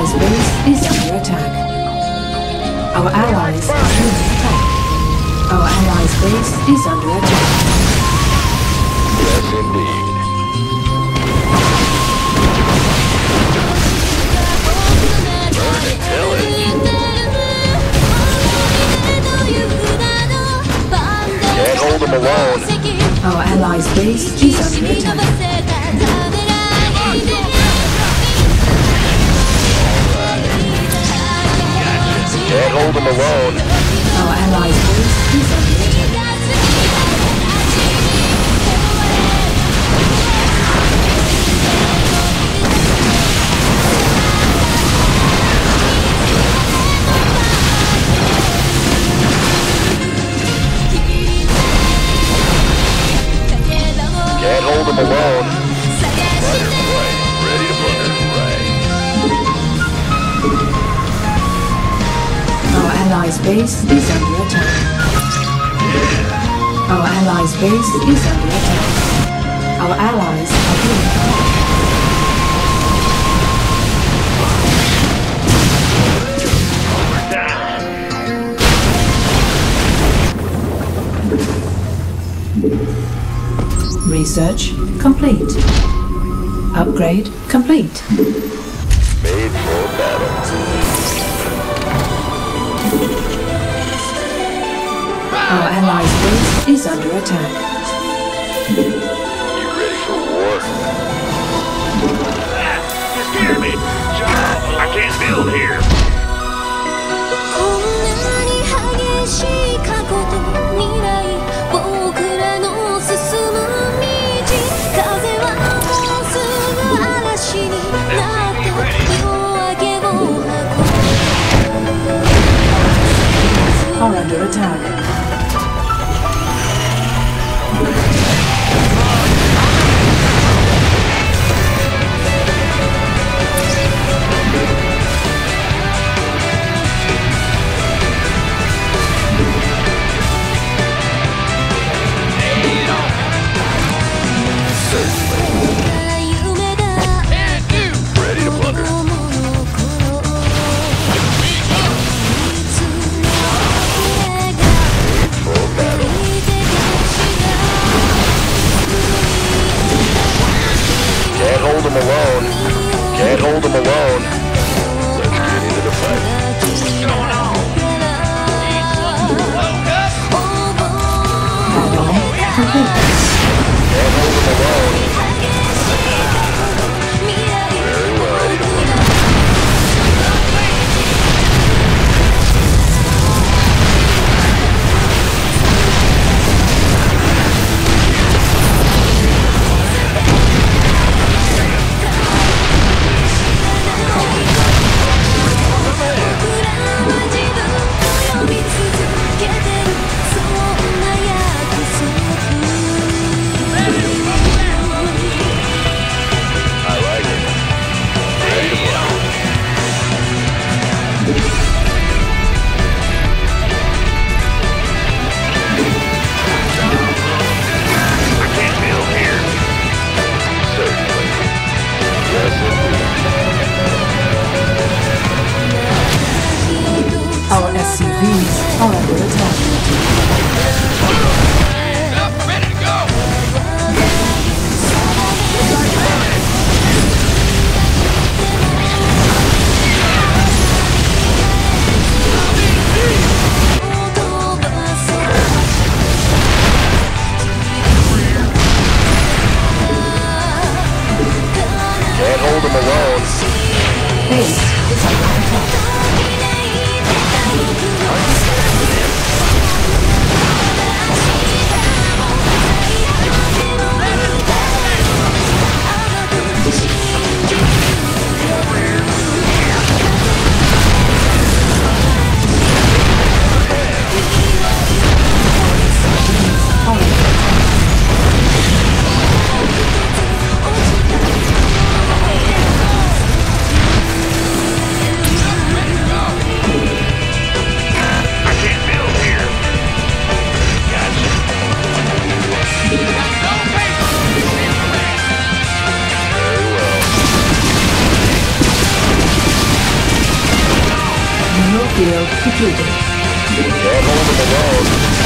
allies' base is under attack. Our allies are under attack. Our allies' base is under attack. Yes, indeed. Burn and pillage. Can't hold them alone. Our allies' base is under attack. Can't hold them alone. Our allies' base is under attack. Can't hold them alone. Base is under attack. Our allies' base is under attack. Our allies are being attacked. Research complete. Upgrade complete. Our allies' base is under attack. You ready for war? You scared me. Hold them alone. Let's get into the fight. Add-on complete. Can't hold them alone. Field depleted. Be careful the.